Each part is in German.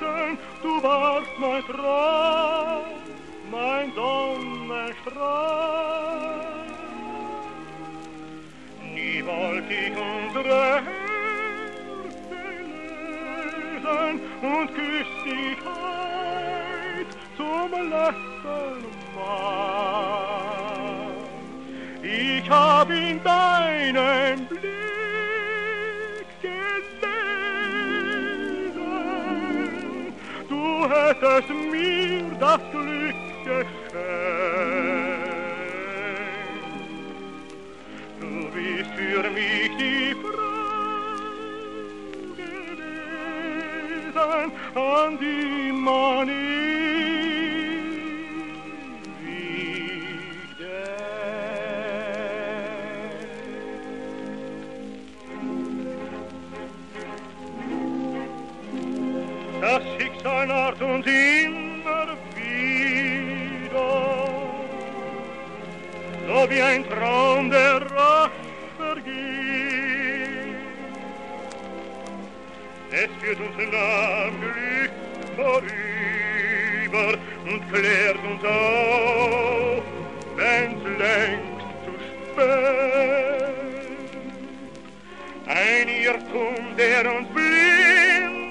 du warst mein Traum, mein Sonnenstrahl. Nie wollt ich unsere Herzen lösen und küss dich heut zum letzten Mal. Ich hab in deinem Blick du hättest mir das Glück geschenkt. Du bist für mich die Frau gewesen, an die man Das Schicksal naht uns immer wieder, so wie ein Traum, der rasch vergeht. Es führt uns am Glück vorüber und klärt uns auf, wenn's längst zu spät. Ein Irrtum, der uns blind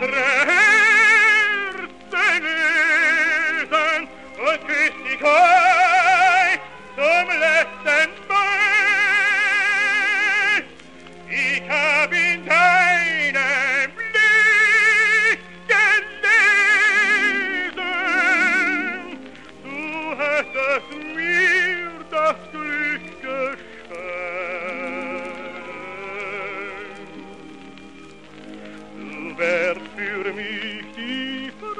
Herzen, Christi, Wärst für mich die Frau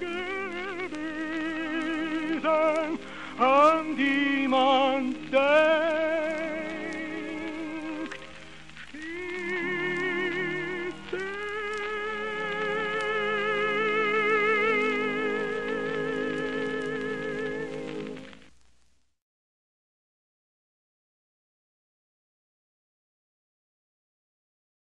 gewesen, an die man denkt.